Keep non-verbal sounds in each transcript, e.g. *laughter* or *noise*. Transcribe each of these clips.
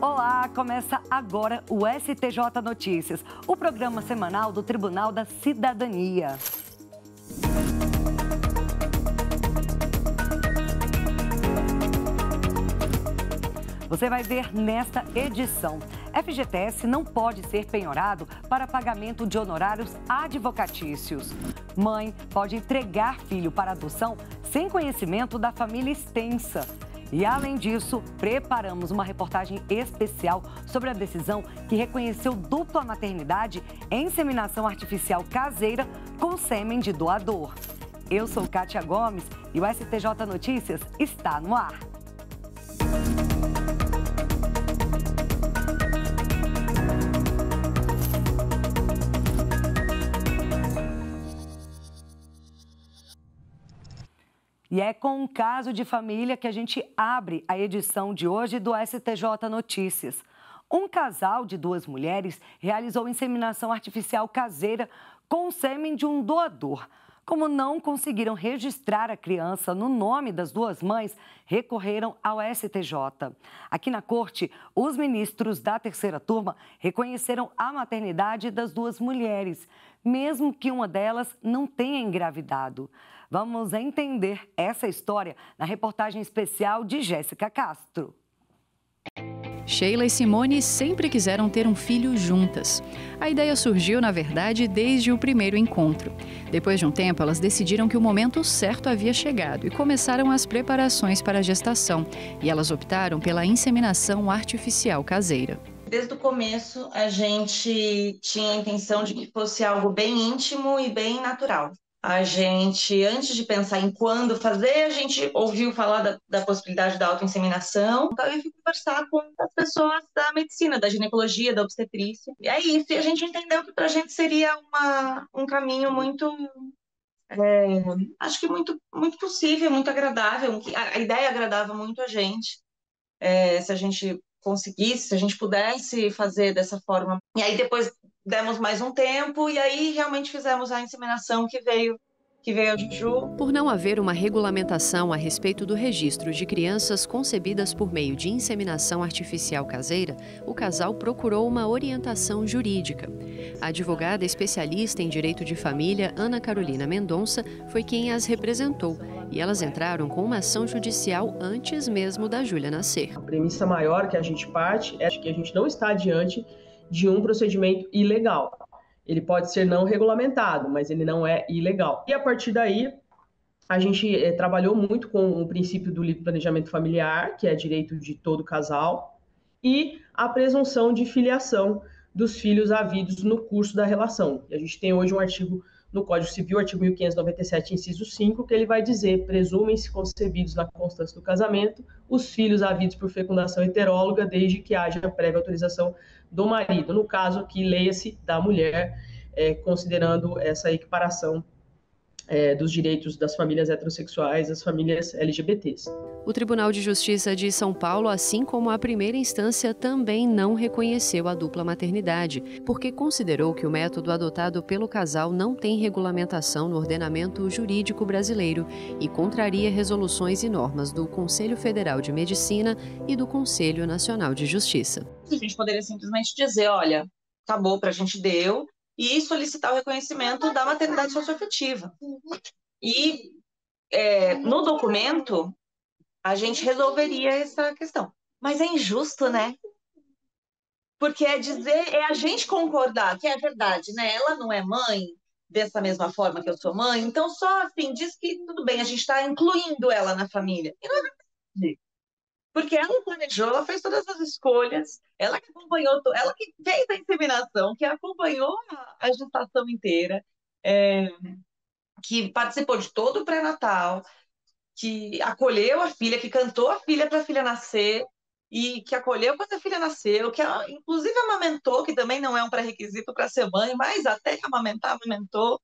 Olá, começa agora o STJ Notícias, o programa semanal do Tribunal da Cidadania. Você vai ver nesta edição. FGTS não pode ser penhorado para pagamento de honorários advocatícios. Mãe pode entregar filho para adoção sem conhecimento da família extensa. E além disso, preparamos uma reportagem especial sobre a decisão que reconheceu dupla maternidade em inseminação artificial caseira com sêmen de doador. Eu sou Kátia Gomes e o STJ Notícias está no ar. E é com um caso de família que a gente abre a edição de hoje do STJ Notícias. Um casal de duas mulheres realizou inseminação artificial caseira com o sêmen de um doador. Como não conseguiram registrar a criança no nome das duas mães, recorreram ao STJ. Aqui na corte, os ministros da terceira turma reconheceram a maternidade das duas mulheres, mesmo que uma delas não tenha engravidado. Vamos entender essa história na reportagem especial de Jéssica Castro. Sheila e Simone sempre quiseram ter um filho juntas. A ideia surgiu, na verdade, desde o primeiro encontro. Depois de um tempo, elas decidiram que o momento certo havia chegado e começaram as preparações para a gestação. E elas optaram pela inseminação artificial caseira. Desde o começo, a gente tinha a intenção de que fosse algo bem íntimo e bem natural a gente, antes de pensar em quando fazer, a gente ouviu falar da, da possibilidade da autoinseminação. Então, eu fui conversar com as pessoas da medicina, da ginecologia, da obstetrícia. E é isso, e a gente entendeu que para a gente seria uma, um caminho muito. É, acho que muito, muito possível, muito agradável. A, ideia agradava muito a gente. É, se a gente conseguisse, se a gente pudesse fazer dessa forma. E aí depois demos mais um tempo e aí realmente fizemos a inseminação que veio que veio a Juju. Por não haver uma regulamentação a respeito do registro de crianças concebidas por meio de inseminação artificial caseira, o casal procurou uma orientação jurídica. A advogada especialista em direito de família, Ana Carolina Mendonça, foi quem as representou e elas entraram com uma ação judicial antes mesmo da Júlia nascer. A premissa maior que a gente parte é que a gente não está diante de um procedimento ilegal. Ele pode ser não regulamentado, mas ele não é ilegal. E a partir daí, a gente é, trabalhou muito com o princípio do livre planejamento familiar, que é direito de todo casal, e a presunção de filiação dos filhos havidos no curso da relação. E a gente tem hoje um artigo no Código Civil, artigo 1597, inciso 5, que ele vai dizer: presumem-se concebidos na constância do casamento os filhos havidos por fecundação heteróloga, desde que haja prévia autorização do marido. No caso aqui, leia-se da mulher, é, considerando essa equiparação é, dos direitos das famílias heterossexuais, das famílias LGBTs. O Tribunal de Justiça de São Paulo, assim como a primeira instância, também não reconheceu a dupla maternidade, porque considerou que o método adotado pelo casal não tem regulamentação no ordenamento jurídico brasileiro e contraria resoluções e normas do Conselho Federal de Medicina e do Conselho Nacional de Justiça. A gente poderia simplesmente dizer: olha, acabou, para a gente deu, e solicitar o reconhecimento da maternidade socioafetiva. E é, no documento, a gente resolveria essa questão. Mas é injusto, né? Porque é dizer, é a gente concordar que é verdade, né? Ela não é mãe dessa mesma forma que eu sou mãe, então só assim diz que tudo bem, a gente está incluindo ela na família. E não é verdade. Porque ela planejou, ela fez todas as escolhas, ela que acompanhou, ela que fez a inseminação, que acompanhou a, gestação inteira, é, que participou de todo o pré-natal, que acolheu a filha, que cantou a filha para a filha nascer, e que acolheu quando a filha nasceu, que ela, inclusive amamentou, que também não é um pré-requisito para ser mãe, mas até amamentar, amamentou.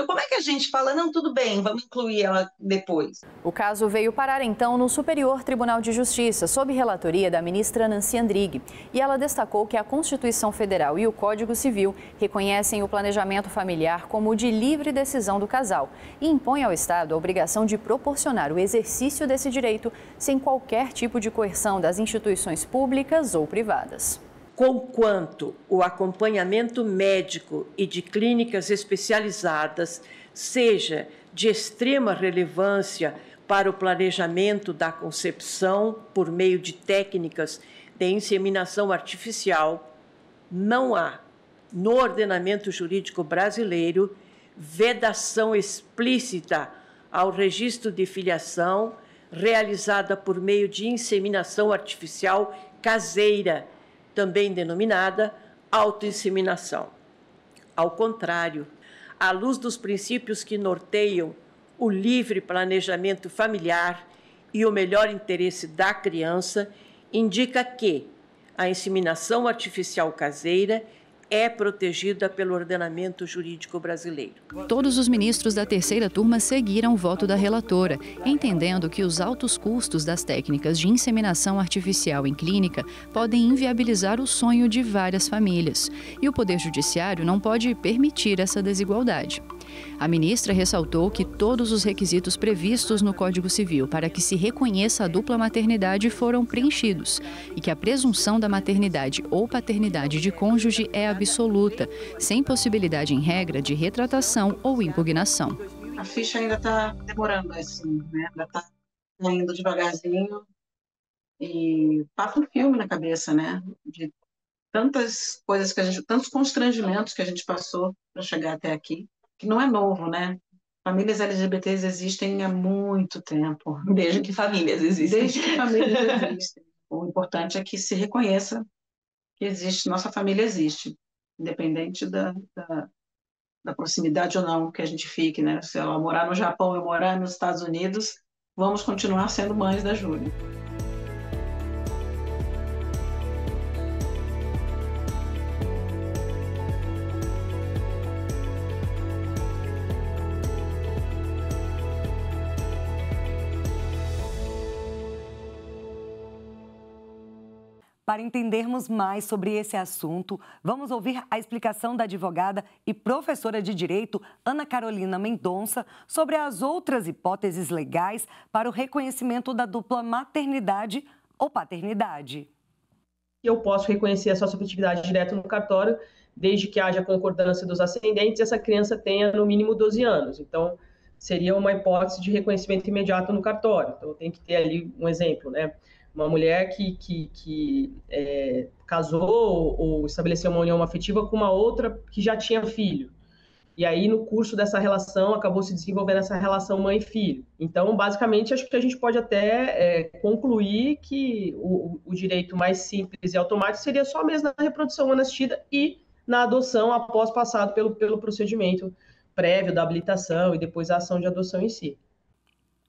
Então, como é que a gente fala, não, tudo bem, vamos incluir ela depois? O caso veio parar então no Superior Tribunal de Justiça, sob relatoria da ministra Nancy Andrighi. E ela destacou que a Constituição Federal e o Código Civil reconhecem o planejamento familiar como de livre decisão do casal e impõem ao Estado a obrigação de proporcionar o exercício desse direito sem qualquer tipo de coerção das instituições públicas ou privadas conquanto o acompanhamento médico e de clínicas especializadas seja de extrema relevância para o planejamento da concepção por meio de técnicas de inseminação artificial, não há, no ordenamento jurídico brasileiro, vedação explícita ao registro de filiação realizada por meio de inseminação artificial caseira também denominada autoinseminação. Ao contrário, à luz dos princípios que norteiam o livre planejamento familiar e o melhor interesse da criança, indica que a inseminação artificial caseira é protegida pelo ordenamento jurídico brasileiro. Todos os ministros da terceira turma seguiram o voto da relatora, entendendo que os altos custos das técnicas de inseminação artificial em clínica podem inviabilizar o sonho de várias famílias. E o Poder Judiciário não pode permitir essa desigualdade. A ministra ressaltou que todos os requisitos previstos no Código Civil para que se reconheça a dupla maternidade foram preenchidos e que a presunção da maternidade ou paternidade de cônjuge é absoluta, sem possibilidade em regra de retratação ou impugnação. A ficha ainda está demorando, assim, né? Ainda está indo devagarzinho e passa um filme na cabeça, né? De tantas coisas que a gente, tantos constrangimentos que a gente passou para chegar até aqui que não é novo, né? Famílias LGBTs existem há muito tempo. Desde que famílias existem. Desde que famílias *laughs* existem. O importante é que se reconheça que existe, nossa família existe, independente da, da, da proximidade ou não que a gente fique, né? Se ela morar no Japão e morar nos Estados Unidos, vamos continuar sendo mães da Júlia. Para entendermos mais sobre esse assunto, vamos ouvir a explicação da advogada e professora de direito Ana Carolina Mendonça sobre as outras hipóteses legais para o reconhecimento da dupla maternidade ou paternidade. Eu posso reconhecer a socioafetividade direto no cartório, desde que haja concordância dos ascendentes e essa criança tenha no mínimo 12 anos. Então, seria uma hipótese de reconhecimento imediato no cartório. Então, tem que ter ali um exemplo, né? Uma mulher que, que, que é, casou ou estabeleceu uma união afetiva com uma outra que já tinha filho. E aí, no curso dessa relação, acabou se desenvolvendo essa relação mãe-filho. Então, basicamente, acho que a gente pode até é, concluir que o, o, direito mais simples e automático seria só mesmo na reprodução assistida e na adoção após passado pelo, pelo procedimento prévio da habilitação e depois a ação de adoção em si.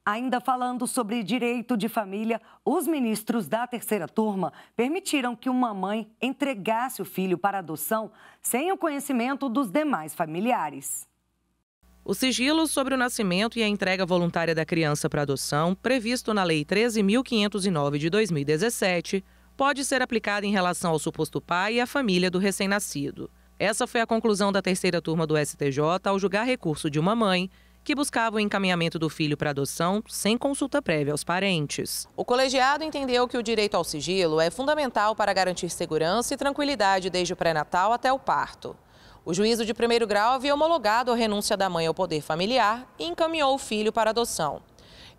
Ainda falando sobre direito de família, os ministros da terceira turma permitiram que uma mãe entregasse o filho para adoção sem o conhecimento dos demais familiares. O sigilo sobre o nascimento e a entrega voluntária da criança para adoção, previsto na Lei 13.509 de 2017, pode ser aplicado em relação ao suposto pai e à família do recém-nascido. Essa foi a conclusão da terceira turma do STJ ao julgar recurso de uma mãe que buscava o encaminhamento do filho para adoção sem consulta prévia aos parentes. O colegiado entendeu que o direito ao sigilo é fundamental para garantir segurança e tranquilidade desde o pré-natal até o parto. O juízo de primeiro grau havia homologado a renúncia da mãe ao poder familiar e encaminhou o filho para adoção.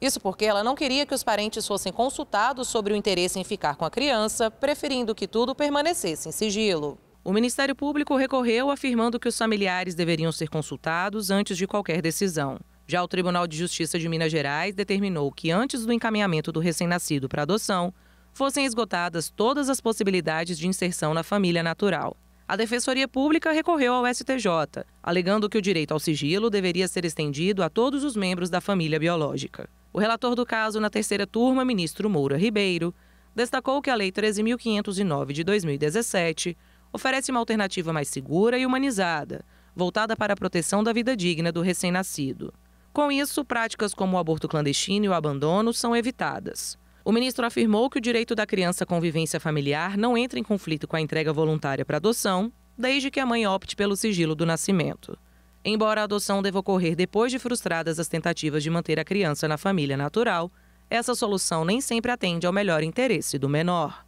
Isso porque ela não queria que os parentes fossem consultados sobre o interesse em ficar com a criança, preferindo que tudo permanecesse em sigilo. O Ministério Público recorreu afirmando que os familiares deveriam ser consultados antes de qualquer decisão. Já o Tribunal de Justiça de Minas Gerais determinou que, antes do encaminhamento do recém-nascido para adoção, fossem esgotadas todas as possibilidades de inserção na família natural. A Defensoria Pública recorreu ao STJ, alegando que o direito ao sigilo deveria ser estendido a todos os membros da família biológica. O relator do caso na terceira turma, ministro Moura Ribeiro, destacou que a Lei 13.509 de 2017 oferece uma alternativa mais segura e humanizada, voltada para a proteção da vida digna do recém-nascido. Com isso, práticas como o aborto clandestino e o abandono são evitadas. O ministro afirmou que o direito da criança à convivência familiar não entra em conflito com a entrega voluntária para adoção, desde que a mãe opte pelo sigilo do nascimento. Embora a adoção deva ocorrer depois de frustradas as tentativas de manter a criança na família natural, essa solução nem sempre atende ao melhor interesse do menor.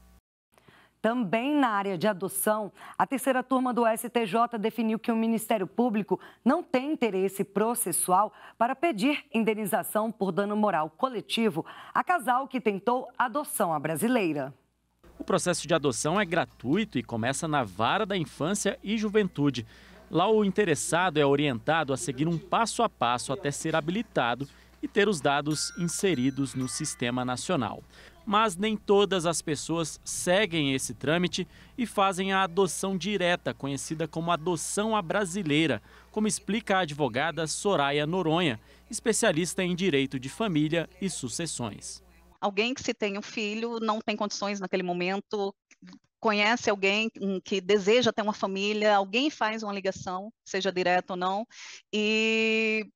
Também na área de adoção, a terceira turma do STJ definiu que o Ministério Público não tem interesse processual para pedir indenização por dano moral coletivo a casal que tentou adoção à brasileira. O processo de adoção é gratuito e começa na vara da infância e juventude. Lá, o interessado é orientado a seguir um passo a passo até ser habilitado e ter os dados inseridos no sistema nacional mas nem todas as pessoas seguem esse trâmite e fazem a adoção direta, conhecida como adoção à brasileira, como explica a advogada Soraya Noronha, especialista em direito de família e sucessões. Alguém que se tem um filho não tem condições naquele momento, conhece alguém que deseja ter uma família, alguém faz uma ligação, seja direta ou não, e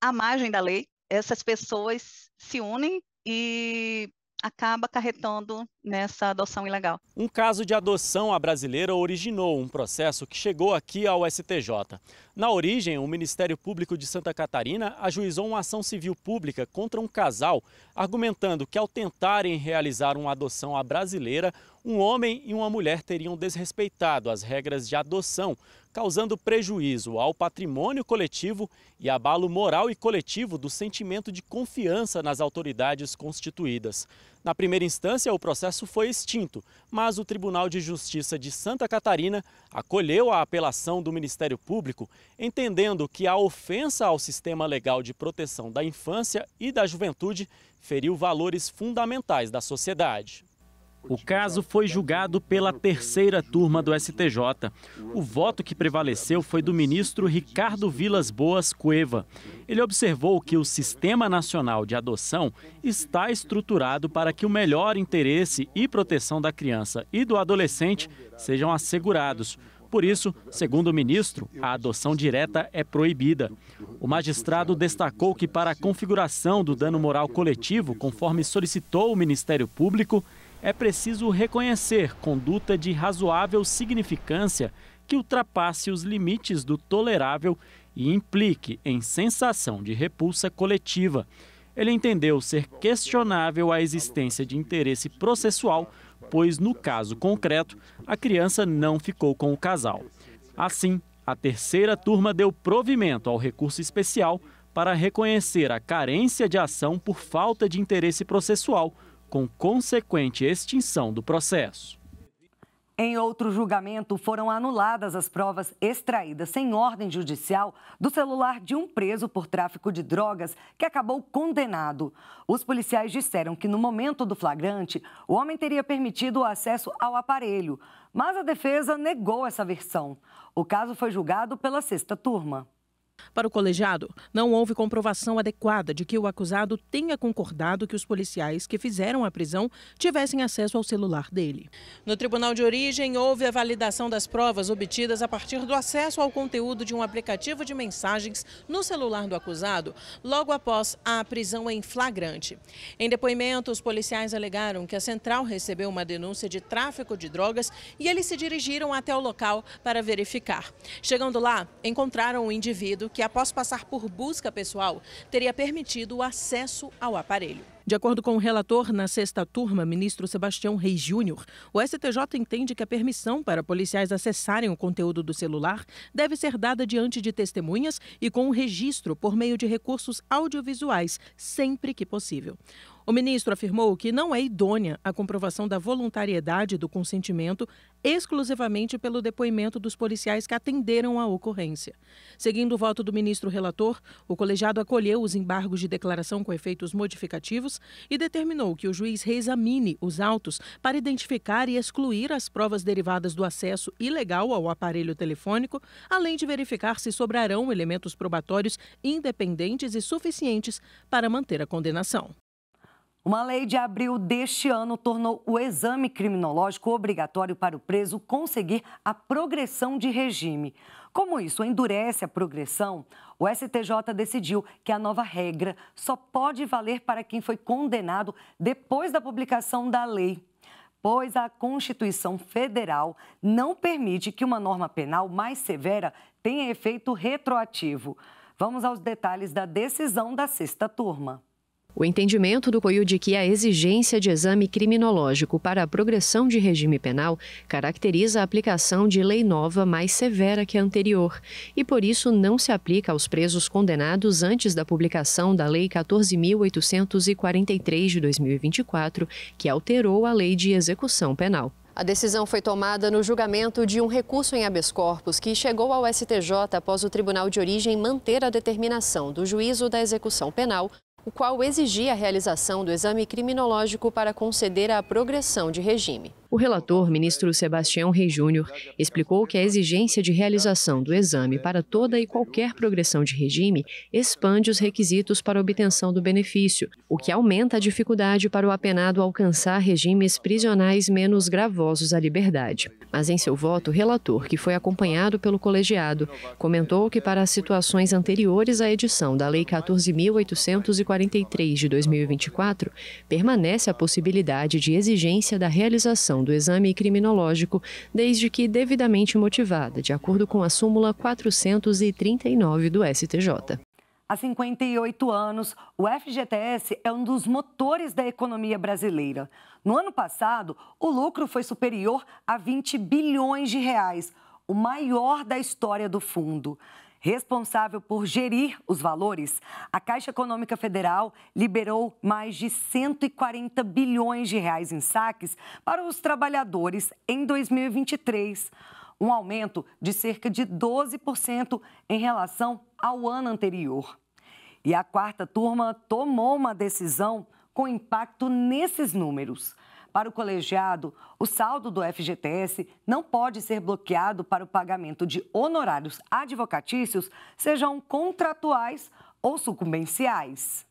à margem da lei, essas pessoas se unem e acaba acarretando nessa adoção ilegal. Um caso de adoção à brasileira originou um processo que chegou aqui ao STJ. Na origem, o Ministério Público de Santa Catarina ajuizou uma ação civil pública contra um casal, argumentando que ao tentarem realizar uma adoção à brasileira, um homem e uma mulher teriam desrespeitado as regras de adoção, causando prejuízo ao patrimônio coletivo e abalo moral e coletivo do sentimento de confiança nas autoridades constituídas. Na primeira instância, o processo foi extinto, mas o Tribunal de Justiça de Santa Catarina acolheu a apelação do Ministério Público, entendendo que a ofensa ao sistema legal de proteção da infância e da juventude feriu valores fundamentais da sociedade. O caso foi julgado pela terceira turma do STJ. O voto que prevaleceu foi do ministro Ricardo Vilas Boas Cueva. Ele observou que o Sistema Nacional de Adoção está estruturado para que o melhor interesse e proteção da criança e do adolescente sejam assegurados. Por isso, segundo o ministro, a adoção direta é proibida. O magistrado destacou que, para a configuração do dano moral coletivo, conforme solicitou o Ministério Público, é preciso reconhecer conduta de razoável significância que ultrapasse os limites do tolerável e implique em sensação de repulsa coletiva. Ele entendeu ser questionável a existência de interesse processual, pois, no caso concreto, a criança não ficou com o casal. Assim, a terceira turma deu provimento ao recurso especial para reconhecer a carência de ação por falta de interesse processual com consequente extinção do processo. Em outro julgamento, foram anuladas as provas extraídas sem ordem judicial do celular de um preso por tráfico de drogas que acabou condenado. Os policiais disseram que no momento do flagrante, o homem teria permitido o acesso ao aparelho, mas a defesa negou essa versão. O caso foi julgado pela sexta turma. Para o colegiado, não houve comprovação adequada de que o acusado tenha concordado que os policiais que fizeram a prisão tivessem acesso ao celular dele. No tribunal de origem, houve a validação das provas obtidas a partir do acesso ao conteúdo de um aplicativo de mensagens no celular do acusado, logo após a prisão em flagrante. Em depoimento, os policiais alegaram que a central recebeu uma denúncia de tráfico de drogas e eles se dirigiram até o local para verificar. Chegando lá, encontraram o indivíduo que, após passar por busca pessoal, teria permitido o acesso ao aparelho. De acordo com o relator na sexta turma, ministro Sebastião Reis Júnior, o STJ entende que a permissão para policiais acessarem o conteúdo do celular deve ser dada diante de testemunhas e com um registro por meio de recursos audiovisuais, sempre que possível. O ministro afirmou que não é idônea a comprovação da voluntariedade do consentimento exclusivamente pelo depoimento dos policiais que atenderam à ocorrência. Seguindo o voto do ministro relator, o colegiado acolheu os embargos de declaração com efeitos modificativos e determinou que o juiz reexamine os autos para identificar e excluir as provas derivadas do acesso ilegal ao aparelho telefônico, além de verificar se sobrarão elementos probatórios independentes e suficientes para manter a condenação. Uma lei de abril deste ano tornou o exame criminológico obrigatório para o preso conseguir a progressão de regime. Como isso endurece a progressão, o STJ decidiu que a nova regra só pode valer para quem foi condenado depois da publicação da lei, pois a Constituição Federal não permite que uma norma penal mais severa tenha efeito retroativo. Vamos aos detalhes da decisão da sexta turma. O entendimento do COIU de que a exigência de exame criminológico para a progressão de regime penal caracteriza a aplicação de lei nova mais severa que a anterior e, por isso, não se aplica aos presos condenados antes da publicação da Lei 14.843 de 2024, que alterou a Lei de Execução Penal. A decisão foi tomada no julgamento de um recurso em habeas corpus que chegou ao STJ após o Tribunal de Origem manter a determinação do juízo da execução penal o qual exigia a realização do exame criminológico para conceder a progressão de regime. O relator, ministro Sebastião Rei Júnior, explicou que a exigência de realização do exame para toda e qualquer progressão de regime expande os requisitos para obtenção do benefício, o que aumenta a dificuldade para o apenado alcançar regimes prisionais menos gravosos à liberdade. Mas em seu voto, o relator, que foi acompanhado pelo colegiado, comentou que para as situações anteriores à edição da Lei 14.843 de 2024, permanece a possibilidade de exigência da realização do exame criminológico, desde que devidamente motivada, de acordo com a súmula 439 do STJ. Há 58 anos, o FGTS é um dos motores da economia brasileira. No ano passado, o lucro foi superior a 20 bilhões de reais, o maior da história do fundo responsável por gerir os valores, a Caixa Econômica Federal liberou mais de 140 bilhões de reais em saques para os trabalhadores em 2023, um aumento de cerca de 12% em relação ao ano anterior. E a quarta turma tomou uma decisão com impacto nesses números. Para o colegiado, o saldo do FGTS não pode ser bloqueado para o pagamento de honorários advocatícios, sejam contratuais ou sucumbenciais.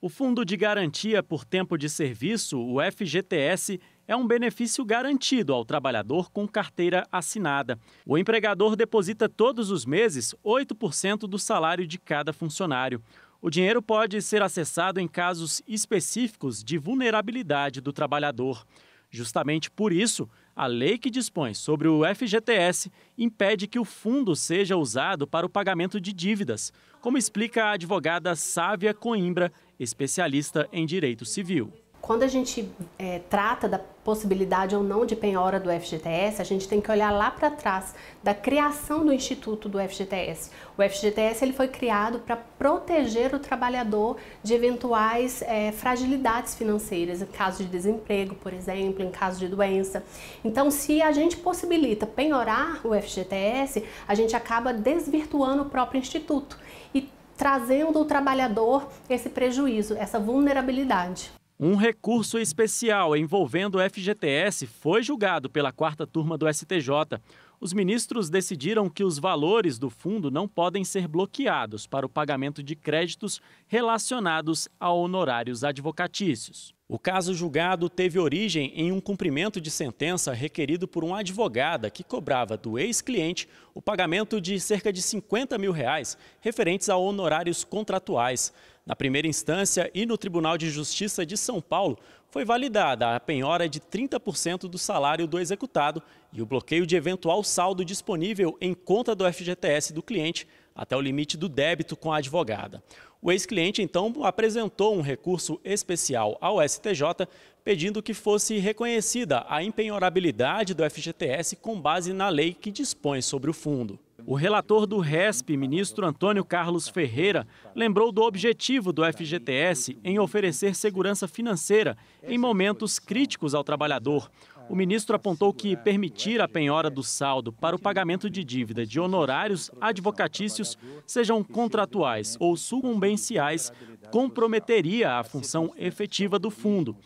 O Fundo de Garantia por Tempo de Serviço, o FGTS, é um benefício garantido ao trabalhador com carteira assinada. O empregador deposita todos os meses 8% do salário de cada funcionário. O dinheiro pode ser acessado em casos específicos de vulnerabilidade do trabalhador. Justamente por isso, a lei que dispõe sobre o FGTS impede que o fundo seja usado para o pagamento de dívidas, como explica a advogada Sávia Coimbra, especialista em direito civil. Quando a gente é, trata da possibilidade ou não de penhora do FGTS, a gente tem que olhar lá para trás da criação do instituto do FGTS. O FGTS ele foi criado para proteger o trabalhador de eventuais é, fragilidades financeiras, em caso de desemprego, por exemplo, em caso de doença. Então, se a gente possibilita penhorar o FGTS, a gente acaba desvirtuando o próprio instituto e trazendo o trabalhador esse prejuízo, essa vulnerabilidade. Um recurso especial envolvendo o FGTS foi julgado pela quarta turma do STJ. Os ministros decidiram que os valores do fundo não podem ser bloqueados para o pagamento de créditos relacionados a honorários advocatícios. O caso julgado teve origem em um cumprimento de sentença requerido por uma advogada que cobrava do ex-cliente o pagamento de cerca de 50 mil reais referentes a honorários contratuais. Na primeira instância e no Tribunal de Justiça de São Paulo, foi validada a penhora de 30% do salário do executado e o bloqueio de eventual saldo disponível em conta do FGTS do cliente até o limite do débito com a advogada. O ex-cliente, então, apresentou um recurso especial ao STJ pedindo que fosse reconhecida a empenhorabilidade do FGTS com base na lei que dispõe sobre o fundo. O relator do RESP, ministro Antônio Carlos Ferreira, lembrou do objetivo do FGTS em oferecer segurança financeira em momentos críticos ao trabalhador. O ministro apontou que permitir a penhora do saldo para o pagamento de dívida de honorários advocatícios, sejam contratuais ou sucumbenciais, comprometeria a função efetiva do fundo.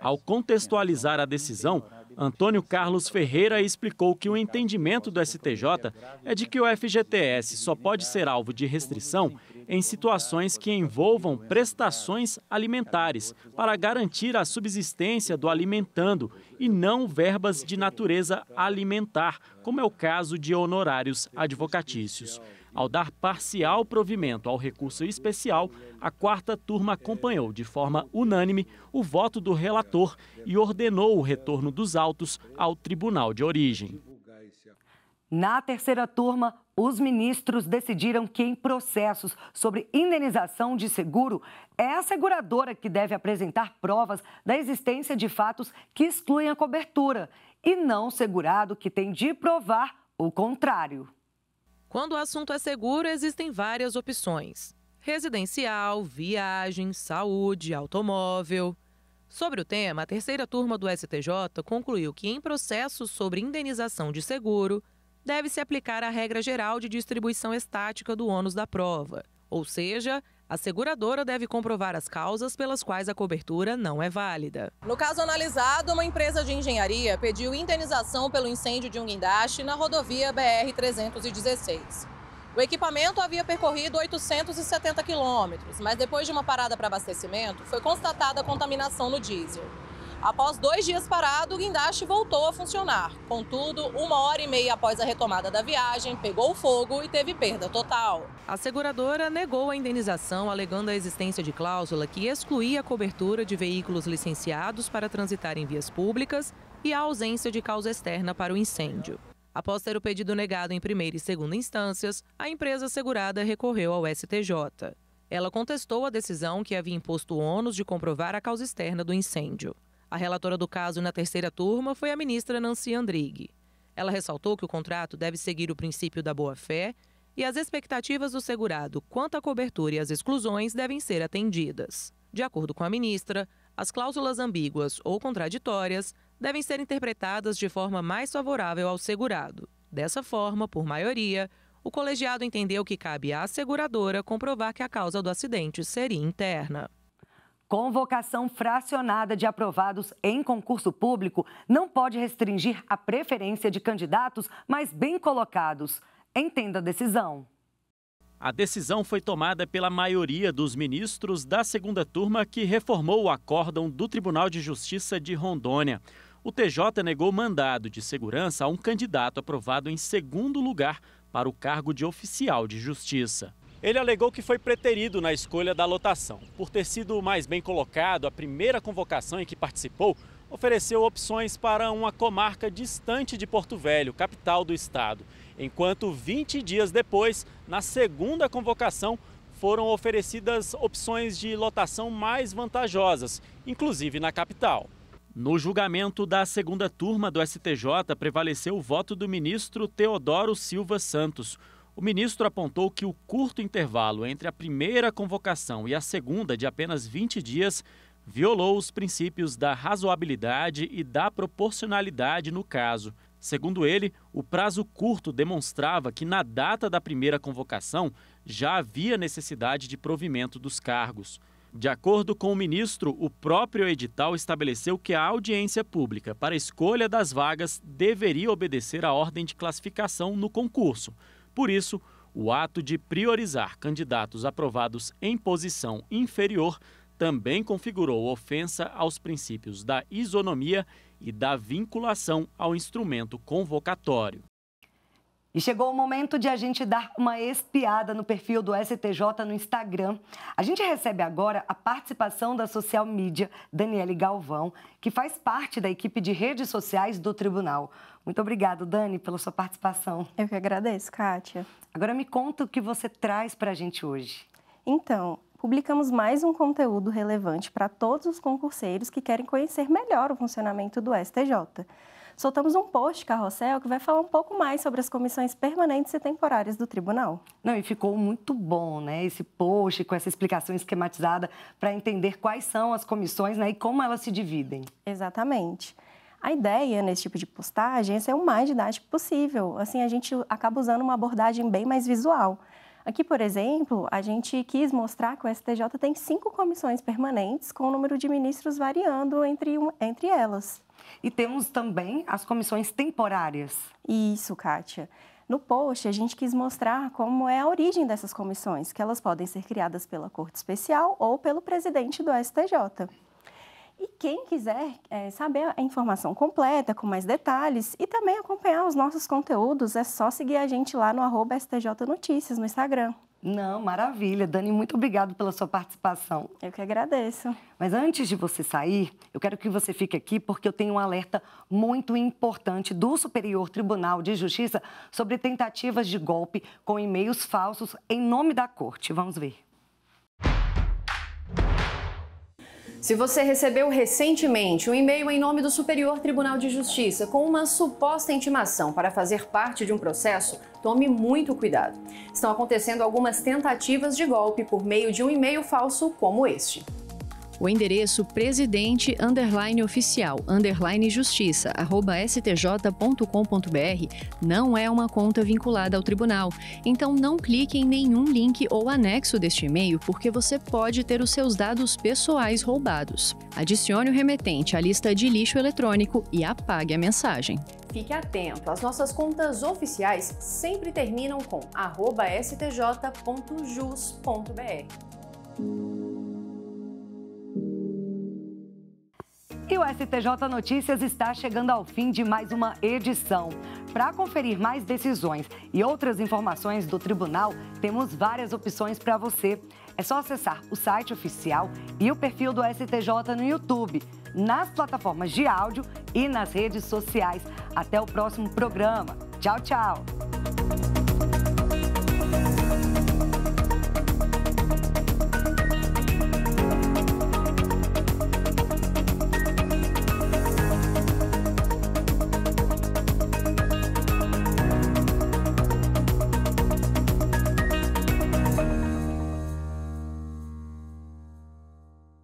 Ao contextualizar a decisão, Antônio Carlos Ferreira explicou que o entendimento do STJ é de que o FGTS só pode ser alvo de restrição em situações que envolvam prestações alimentares, para garantir a subsistência do alimentando e não verbas de natureza alimentar, como é o caso de honorários advocatícios. Ao dar parcial provimento ao recurso especial, a quarta turma acompanhou de forma unânime o voto do relator e ordenou o retorno dos autos ao tribunal de origem. Na terceira turma, os ministros decidiram que, em processos sobre indenização de seguro, é a seguradora que deve apresentar provas da existência de fatos que excluem a cobertura, e não o segurado que tem de provar o contrário. Quando o assunto é seguro, existem várias opções: residencial, viagem, saúde, automóvel. Sobre o tema, a terceira turma do STJ concluiu que, em processos sobre indenização de seguro, deve-se aplicar a regra geral de distribuição estática do ônus da prova, ou seja, a seguradora deve comprovar as causas pelas quais a cobertura não é válida. No caso analisado, uma empresa de engenharia pediu indenização pelo incêndio de um guindaste na rodovia BR-316. O equipamento havia percorrido 870 quilômetros, mas depois de uma parada para abastecimento, foi constatada contaminação no diesel. Após dois dias parado, o guindaste voltou a funcionar. Contudo, uma hora e meia após a retomada da viagem, pegou fogo e teve perda total. A seguradora negou a indenização, alegando a existência de cláusula que excluía a cobertura de veículos licenciados para transitar em vias públicas e a ausência de causa externa para o incêndio. Após ter o pedido negado em primeira e segunda instâncias, a empresa segurada recorreu ao STJ. Ela contestou a decisão que havia imposto o ônus de comprovar a causa externa do incêndio. A relatora do caso na terceira turma foi a ministra Nancy Andrighi. Ela ressaltou que o contrato deve seguir o princípio da boa-fé e as expectativas do segurado quanto à cobertura e às exclusões devem ser atendidas. De acordo com a ministra, as cláusulas ambíguas ou contraditórias devem ser interpretadas de forma mais favorável ao segurado. Dessa forma, por maioria, o colegiado entendeu que cabe à seguradora comprovar que a causa do acidente seria interna. Convocação fracionada de aprovados em concurso público não pode restringir a preferência de candidatos mais bem colocados. Entenda a decisão. A decisão foi tomada pela maioria dos ministros da segunda turma que reformou o acórdão do Tribunal de Justiça de Rondônia. O TJ negou mandado de segurança a um candidato aprovado em segundo lugar para o cargo de oficial de justiça. Ele alegou que foi preterido na escolha da lotação. Por ter sido mais bem colocado, a primeira convocação em que participou ofereceu opções para uma comarca distante de Porto Velho, capital do estado, enquanto 20 dias depois, na segunda convocação, foram oferecidas opções de lotação mais vantajosas, inclusive na capital. No julgamento da segunda turma do STJ, prevaleceu o voto do ministro Teodoro Silva Santos. O ministro apontou que o curto intervalo entre a primeira convocação e a segunda, de apenas 20 dias, violou os princípios da razoabilidade e da proporcionalidade no caso. Segundo ele, o prazo curto demonstrava que, na data da primeira convocação, já havia necessidade de provimento dos cargos. De acordo com o ministro, o próprio edital estabeleceu que a audiência pública para escolha das vagas deveria obedecer à ordem de classificação no concurso. Por isso, o ato de priorizar candidatos aprovados em posição inferior também configurou ofensa aos princípios da isonomia e da vinculação ao instrumento convocatório. E chegou o momento de a gente dar uma espiada no perfil do STJ no Instagram. A gente recebe agora a participação da social media Daniele Galvão, que faz parte da equipe de redes sociais do tribunal. Muito obrigada, Dani, pela sua participação. Eu que agradeço, Kátia. Agora me conta o que você traz para a gente hoje. Então, publicamos mais um conteúdo relevante para todos os concurseiros que querem conhecer melhor o funcionamento do STJ. Soltamos um post carrossel que vai falar um pouco mais sobre as comissões permanentes e temporárias do tribunal. Não, e ficou muito bom, né? Esse post com essa explicação esquematizada para entender quais são as comissões né, e como elas se dividem. Exatamente. A ideia nesse tipo de postagem é ser o mais didático possível. Assim, a gente acaba usando uma abordagem bem mais visual. Aqui, por exemplo, a gente quis mostrar que o STJ tem cinco comissões permanentes, com o número de ministros variando entre, entre elas. E temos também as comissões temporárias. Isso, Kátia. No post, a gente quis mostrar como é a origem dessas comissões, que elas podem ser criadas pela Corte Especial ou pelo presidente do STJ. E quem quiser é, saber a informação completa, com mais detalhes, e também acompanhar os nossos conteúdos, é só seguir a gente lá no arroba STJ Notícias, no Instagram. Não, maravilha. Dani, muito obrigado pela sua participação. Eu que agradeço. Mas antes de você sair, eu quero que você fique aqui porque eu tenho um alerta muito importante do Superior Tribunal de Justiça sobre tentativas de golpe com e-mails falsos em nome da corte. Vamos ver. Se você recebeu recentemente um e-mail em nome do Superior Tribunal de Justiça com uma suposta intimação para fazer parte de um processo, tome muito cuidado. Estão acontecendo algumas tentativas de golpe por meio de um e-mail falso como este. O endereço presidente underline oficial underline justiça arroba stj.com.br não é uma conta vinculada ao tribunal. Então não clique em nenhum link ou anexo deste e-mail porque você pode ter os seus dados pessoais roubados. Adicione o remetente à lista de lixo eletrônico e apague a mensagem. Fique atento, as nossas contas oficiais sempre terminam com stj.jus.br. o STJ Notícias está chegando ao fim de mais uma edição. Para conferir mais decisões e outras informações do tribunal, temos várias opções para você. É só acessar o site oficial e o perfil do STJ no YouTube, nas plataformas de áudio e nas redes sociais. Até o próximo programa. Tchau, tchau.